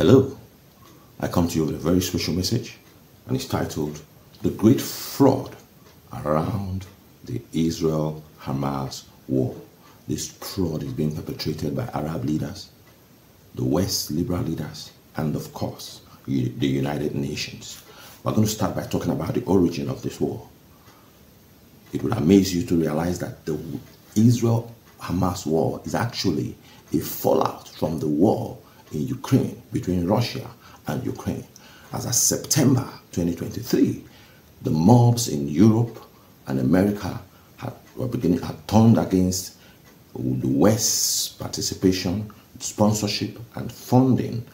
Hello, I come to you with a very special message, and it's titled The Great Fraud Around the Israel Hamas War. This fraud is being perpetrated by Arab leaders, the West liberal leaders, and of course, the United Nations. We're going to start by talking about the origin of this war. It would amaze you to realize that the Israel Hamas war is actually a fallout from the war in Ukraine between Russia and Ukraine. As of September 2023, the mobs in Europe and America had, were beginning, had turned against the West's participation, sponsorship, and funding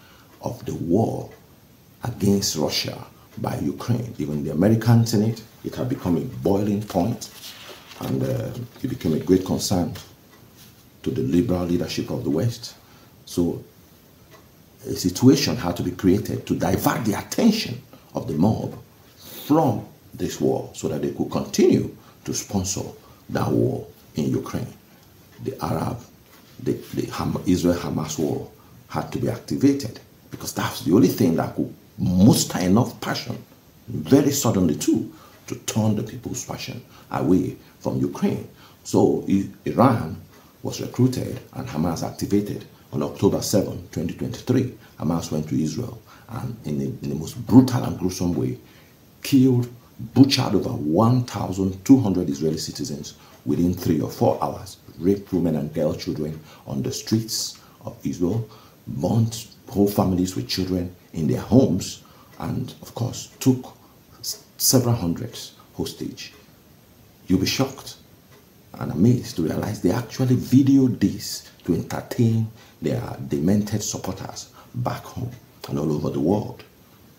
of the war against Russia by Ukraine. Even the American Senate, it had become a boiling point, and uh, it became a great concern to the liberal leadership of the West. So a situation had to be created to divert the attention of the mob from this war so that they could continue to sponsor that war in Ukraine. The Arab, the, the Israel-Hamas war had to be activated because that's the only thing that could muster enough passion, very suddenly too, to turn the people's passion away from Ukraine. So Iran was recruited and Hamas activated on October 7, 2023. Hamas went to Israel and in the, in the most brutal and gruesome way killed, butchered over 1,200 Israeli citizens within three or four hours, raped women and girl children on the streets of Israel, burnt whole families with children in their homes, and of course took several hundreds hostage. You'll be shocked and amazed to realize they actually videoed this to entertain their demented supporters back home and all over the world.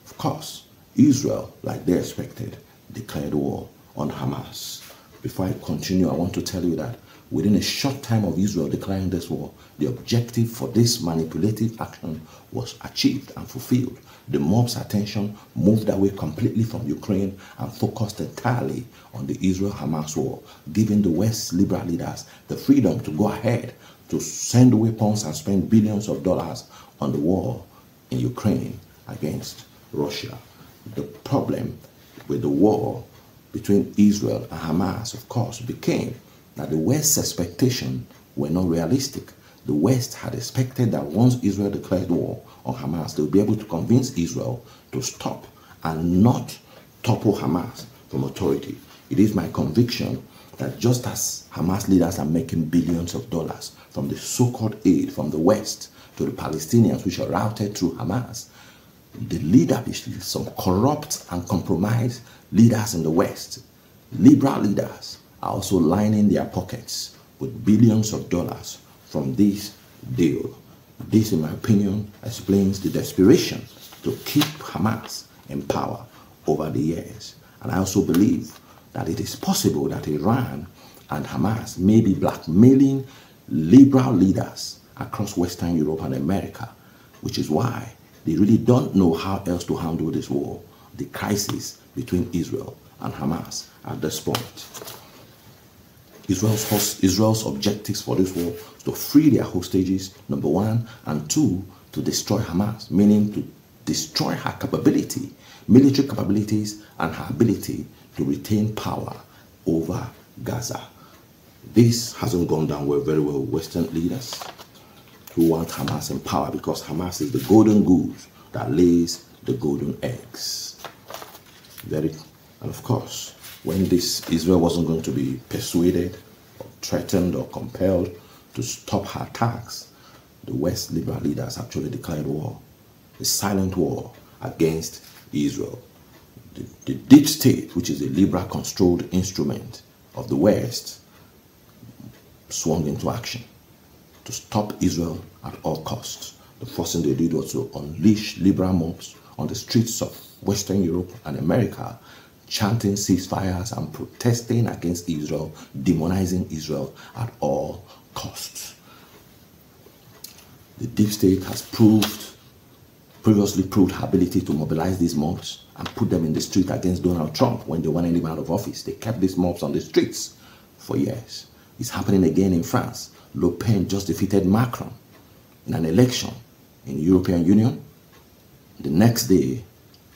Of course, Israel, like they expected, declared war on Hamas. Before I continue, I want to tell you that within a short time of Israel declaring this war, the objective for this manipulative action was achieved and fulfilled. The mob's attention moved away completely from Ukraine and focused entirely on the Israel Hamas war, giving the West's liberal leaders the freedom to go ahead to send weapons and spend billions of dollars on the war in Ukraine against Russia. The problem with the war between Israel and Hamas, of course, became that the West's expectations were not realistic. The West had expected that once Israel declared war on Hamas, They'll be able to convince Israel to stop and not topple Hamas from authority. It is my conviction that just as Hamas leaders are making billions of dollars from the so-called aid from the West to the Palestinians, which are routed through Hamas, the leadership, some corrupt and compromised leaders in the West, liberal leaders, are also lining their pockets with billions of dollars from this deal. This, in my opinion, explains the desperation to keep Hamas in power over the years. And I also believe that it is possible that Iran and Hamas may be blackmailing liberal leaders across Western Europe and America, which is why they really don't know how else to handle this war, the crisis between Israel and Hamas at this point. Israel's, Israel's objectives for this war to free their hostages, number one, and two, to destroy Hamas, meaning to destroy her capability, military capabilities, and her ability to retain power over Gaza. This hasn't gone down well, very well with Western leaders who want Hamas in power because Hamas is the golden goose that lays the golden eggs. Very, and of course, when this Israel wasn't going to be persuaded or threatened or compelled to stop her attacks, the West liberal leaders actually declared war, a silent war against Israel the, the deep state, which is a liberal controlled instrument of the West, swung into action to stop Israel at all costs. The first thing they did was to unleash liberal mobs on the streets of Western Europe and America, chanting ceasefires and protesting against Israel, demonizing Israel at all costs. The deep state has proved, previously proved her ability to mobilize these mobs and put them in the street against Donald Trump when they wanted him out of office. They kept these mobs on the streets for years. It's happening again in France. Le Pen just defeated Macron in an election in the European Union. The next day,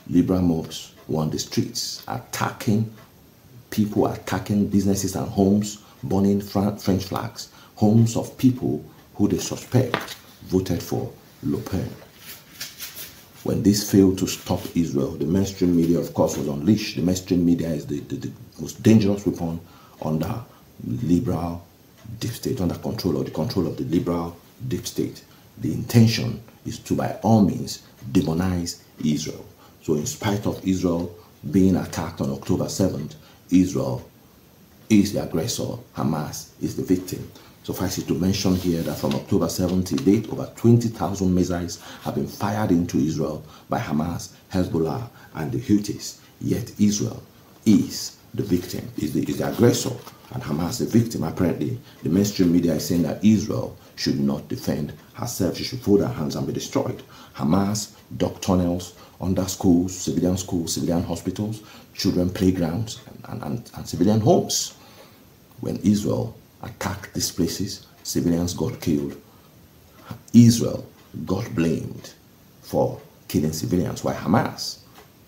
liberal mobs were on the streets attacking people, attacking businesses and homes, burning French flags, homes of people who they suspect voted for Le Pen. When this failed to stop Israel, the mainstream media, of course, was unleashed. The mainstream media is the, the, the most dangerous weapon under liberal deep state, under control or the control of the liberal deep state. The intention is to, by all means, demonize Israel. So, in spite of Israel being attacked on October 7th, Israel is the aggressor, Hamas is the victim. Suffice it to mention here that from October 7th to date, over 20,000 missiles have been fired into Israel by Hamas, Hezbollah, and the Houthis. Yet Israel is the victim, is the, is the aggressor, and Hamas the victim. Apparently, the mainstream media is saying that Israel should not defend herself. She should fold her hands and be destroyed. Hamas dug tunnels under schools, civilian schools, civilian hospitals, children playgrounds, and, and, and civilian homes. When Israel attacked these places, civilians got killed. Israel got blamed for killing civilians, while Hamas,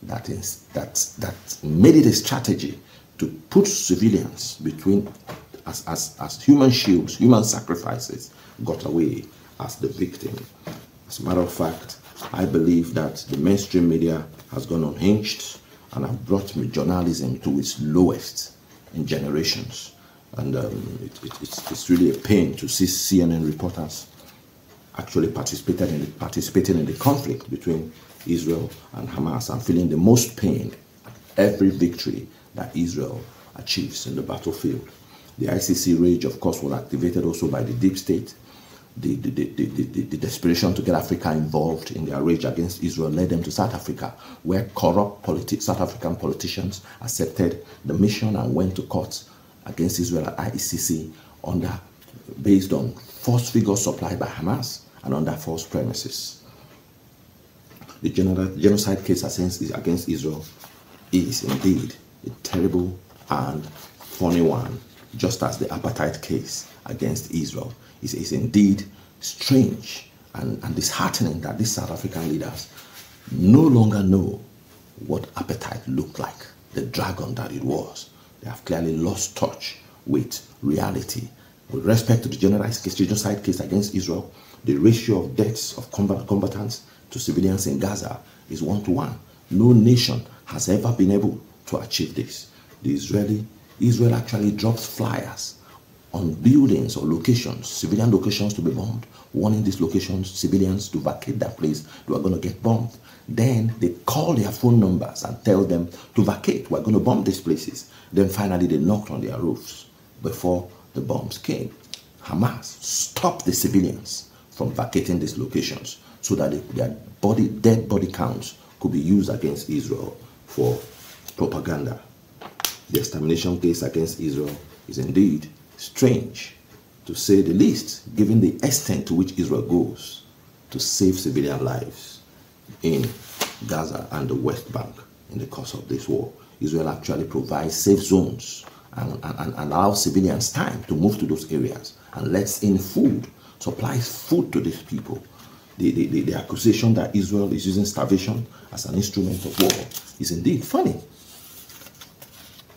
that is that that made it a strategy to put civilians between as, as, as human shields, human sacrifices, got away as the victim. As a matter of fact, I believe that the mainstream media has gone unhinged and have brought me journalism to its lowest in generations and um, it, it, it's, it's really a pain to see CNN reporters actually participated in the, participating in the conflict between Israel and Hamas and feeling the most pain at every victory that Israel achieves in the battlefield. The ICC rage, of course, was activated also by the deep state. The, the, the, the, the, the desperation to get Africa involved in their rage against Israel led them to South Africa, where corrupt politi- South African politicians accepted the mission and went to court against Israel at ICC under based on false figures supplied by Hamas and under false premises. The genocide case against Israel is indeed a terrible and funny one, just as the apartheid case against Israel is, is indeed strange and, and disheartening that these South African leaders no longer know what apartheid looked like, the dragon that it was. They have clearly lost touch with reality. With respect to the generalized genocide case against Israel, the ratio of deaths of combatants to civilians in Gaza is one to one. No nation has ever been able to achieve this. The Israeli Israel actually drops flyers on buildings or locations, civilian locations to be bombed, warning these locations, civilians to vacate that place, they are going to get bombed. Then they call their phone numbers and tell them to vacate, we're going to bomb these places. Then finally they knocked on their roofs before the bombs came. Hamas stopped the civilians from vacating these locations so that their body, dead body counts could be used against Israel for propaganda. The extermination case against Israel is indeed strange, to say the least, given the extent to which Israel goes to save civilian lives in Gaza and the West Bank in the course of this war. Israel actually provides safe zones and, and, and allows civilians time to move to those areas and lets in food, supplies food to these people. The, the, the, the accusation that Israel is using starvation as an instrument of war is indeed funny.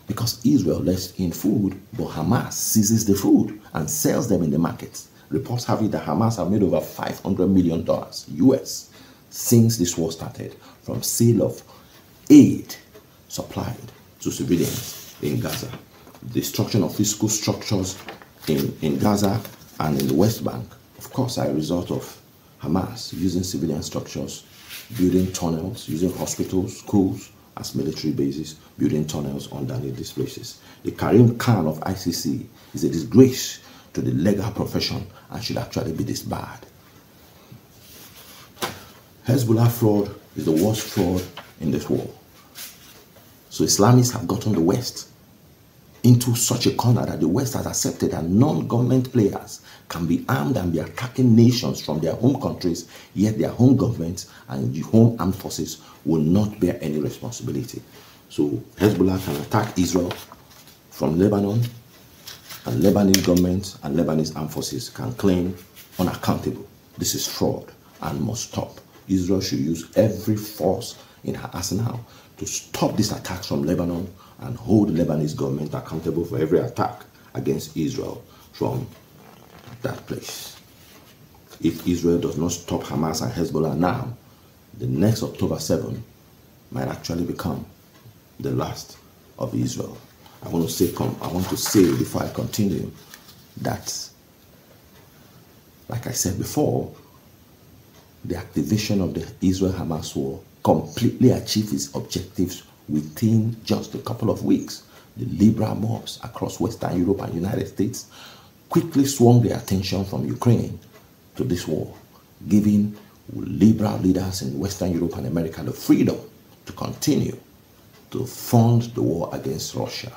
Because Israel lets in food, but Hamas seizes the food and sells them in the markets. Reports have it that Hamas have made over $500 million US since this war started from sale of aid supplied to civilians in Gaza. Destruction of physical structures in, in Gaza and in the West Bank, of course, are a result of Hamas using civilian structures, building tunnels, using hospitals, schools, as military bases, building tunnels underneath these places. The Karim Khan of ICC is a disgrace to the legal profession and should actually be disbarred. Hezbollah fraud is the worst fraud in this war. So Islamists have gotten the West into such a corner that the West has accepted that non-government players can be armed and be attacking nations from their home countries, yet their home governments and the home armed forces will not bear any responsibility. So Hezbollah can attack Israel from Lebanon, and Lebanese government and Lebanese armed forces can claim unaccountable. This is fraud and must stop. Israel should use every force in her arsenal to stop these attacks from Lebanon and hold the Lebanese government accountable for every attack against Israel from that place. If Israel does not stop Hamas and Hezbollah now, the next October 7 might actually become the last of Israel. I want to say, come I want to say before I continue that, like I said before, the activation of the Israel-Hamas war completely achieved its objectives within just a couple of weeks. The liberal mobs across Western Europe and United States quickly swung their attention from Ukraine to this war, giving liberal leaders in Western Europe and America the freedom to continue to fund the war against Russia.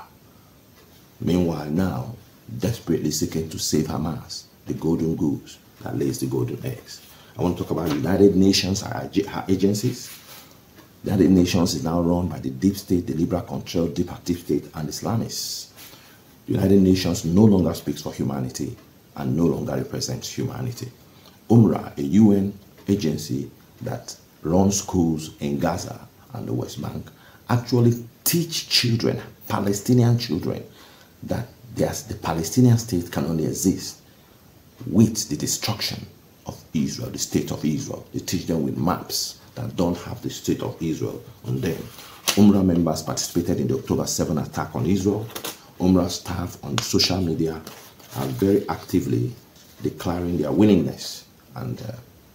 Meanwhile, now, desperately seeking to save Hamas, the golden goose that lays the golden eggs. I want to talk about United Nations, agencies. The United Nations is now run by the deep state, the liberal control, deep active state, and Islamists. The United Nations no longer speaks for humanity and no longer represents humanity. UNRWA, a UN agency that runs schools in Gaza and the West Bank, actually teach children, Palestinian children, that the Palestinian state can only exist with the destruction of Israel, the state of Israel. They teach them with maps that don't have the state of Israel on them. UNRWA members participated in the October 7 attack on Israel. UNRWA staff on social media are very actively declaring their willingness and uh,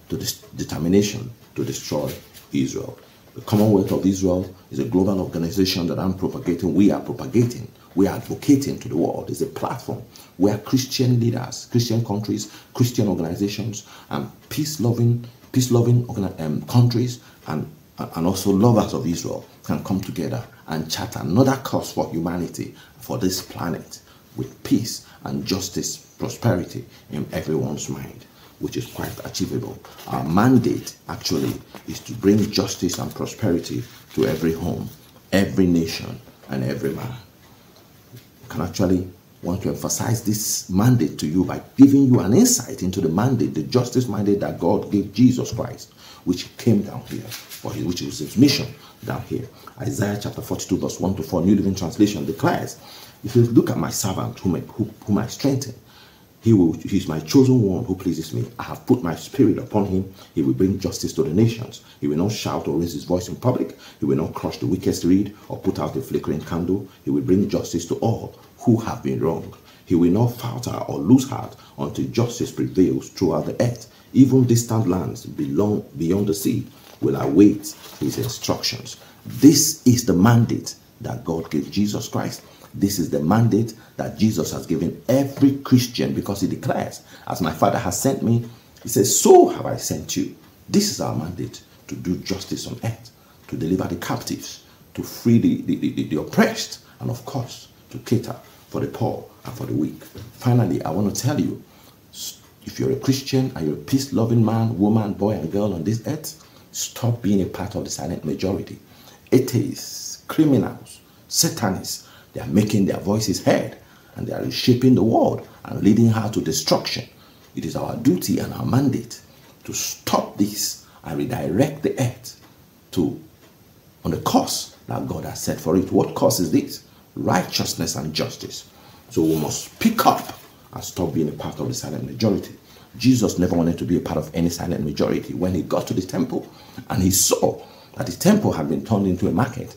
to determination to destroy Israel. The Commonwealth of Israel is a global organization that I'm propagating, we are propagating, we are advocating to the world. It's a platform where Christian leaders, Christian countries, Christian organizations, and peace-loving, peace-loving um, countries and, and also lovers of Israel can come together and chart another course for humanity, for this planet, with peace and justice, prosperity in everyone's mind which is quite achievable. Our mandate actually is to bring justice and prosperity to every home, every nation, and every man. I can actually want to emphasize this mandate to you by giving you an insight into the mandate, the justice mandate that God gave Jesus Christ, which came down here for his, which was his mission down here. Isaiah chapter 42, verse 1 to 4, New Living Translation declares, If you look at my servant whom I, whom I strengthen, he will, he's my chosen one who pleases me. I have put my spirit upon him. He will bring justice to the nations. He will not shout or raise his voice in public. He will not crush the weakest reed or put out a flickering candle. He will bring justice to all who have been wronged. He will not falter or lose heart until justice prevails throughout the earth. Even distant lands belong beyond the sea will await his instructions. This is the mandate that God gave Jesus Christ. This is the mandate that Jesus has given every Christian because he declares, As my Father has sent me, he says, So have I sent you. This is our mandate to do justice on earth, to deliver the captives, to free the, the, the, the oppressed, and of course, to cater for the poor and for the weak. Finally, I want to tell you if you're a Christian and you're a peace loving man, woman, boy, and girl on this earth, stop being a part of the silent majority. Atheists, criminals, satanists, they are making their voices heard and they are reshaping the world and leading her to destruction. It is our duty and our mandate to stop this and redirect the earth to on the course that God has set for it. What course is this? Righteousness and justice. So we must pick up and stop being a part of the silent majority. Jesus never wanted to be a part of any silent majority. When he got to the temple and he saw that the temple had been turned into a market,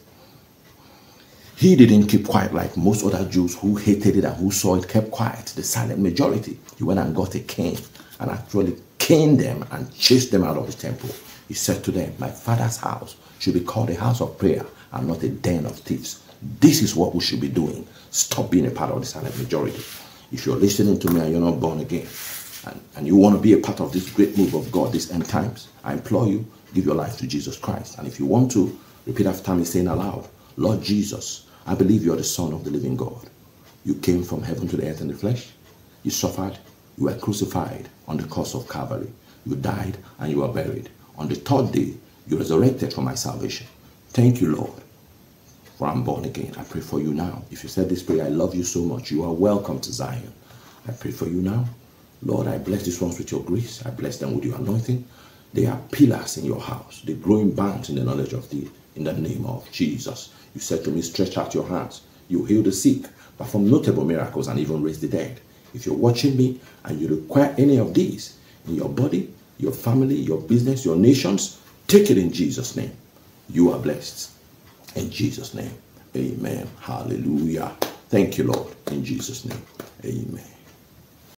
he didn't keep quiet like most other Jews who hated it and who saw it kept quiet, the silent majority. He went and got a cane and actually caned them and chased them out of the temple. He said to them, My father's house should be called a house of prayer and not a den of thieves. This is what we should be doing. Stop being a part of the silent majority. If you're listening to me and you're not born again, and, and you want to be a part of this great move of God, these end times, I implore you, give your life to Jesus Christ. And if you want to, repeat after me saying aloud, Lord Jesus, I believe you are the Son of the living God. You came from heaven to the earth in the flesh. You suffered. You were crucified on the cross of Calvary. You died and you were buried. On the third day, you resurrected for my salvation. Thank you, Lord, for I'm born again. I pray for you now. If you said this prayer, I love you so much. You are welcome to Zion. I pray for you now. Lord, I bless these ones with your grace. I bless them with your anointing. They are pillars in your house. They grow in bounds in the knowledge of thee. In the name of Jesus. You said to me, stretch out your hands. You heal the sick, perform notable miracles, and even raise the dead. If you're watching me and you require any of these in your body, your family, your business, your nations, take it in Jesus' name. You are blessed. In Jesus' name. Amen. Hallelujah. Thank you, Lord. In Jesus' name. Amen.